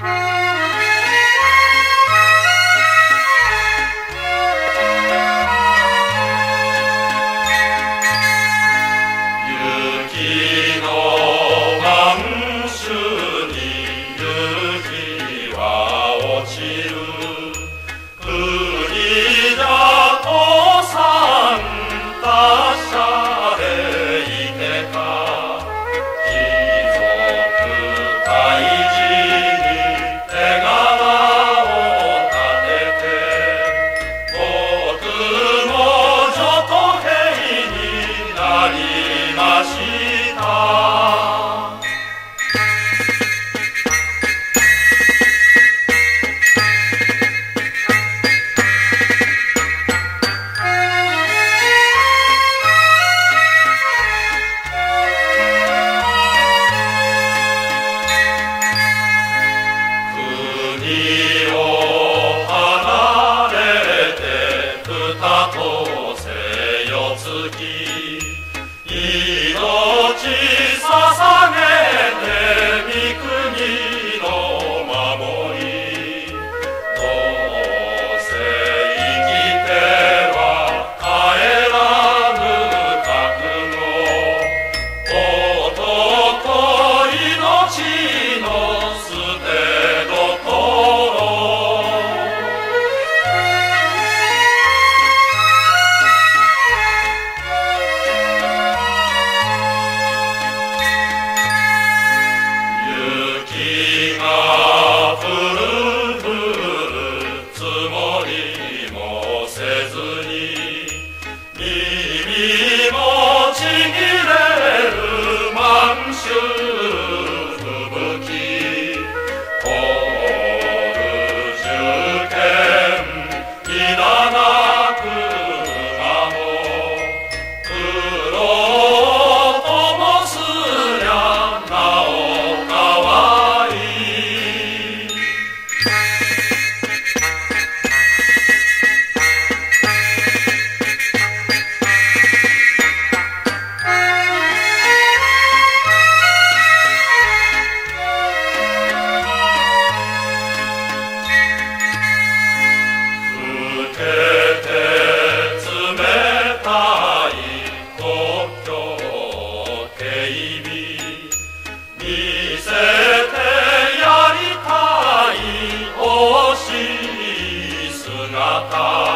Bye. 이도지 사상의 대 Santa.